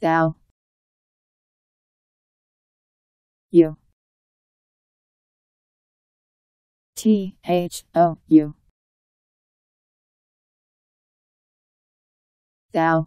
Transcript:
thou you T H O U thou